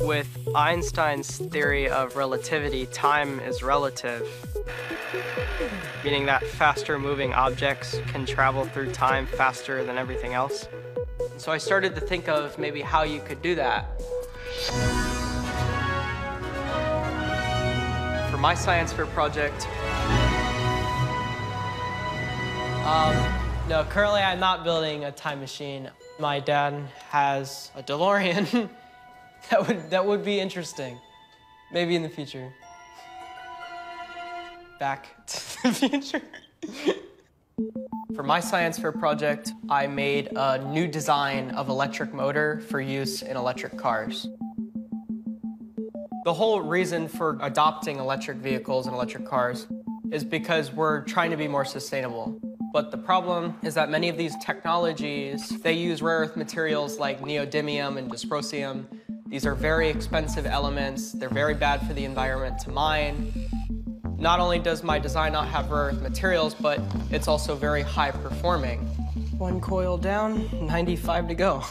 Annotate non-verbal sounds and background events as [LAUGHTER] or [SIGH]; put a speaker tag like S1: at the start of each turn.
S1: With Einstein's theory of relativity, time is relative, meaning that faster moving objects can travel through time faster than everything else. So I started to think of maybe how you could do that. For my science fair project, um, no, currently I'm not building a time machine. My dad has a DeLorean. [LAUGHS] [LAUGHS] that would that would be interesting. Maybe in the future. Back [LAUGHS] to the future. For my science fair project, I made a new design of electric motor for use in electric cars. The whole reason for adopting electric vehicles and electric cars is because we're trying to be more sustainable. But the problem is that many of these technologies, they use rare earth materials like neodymium and dysprosium. These are very expensive elements. They're very bad for the environment to mine. Not only does my design not have rare earth materials, but it's also very high performing. One coil down, 95 to go.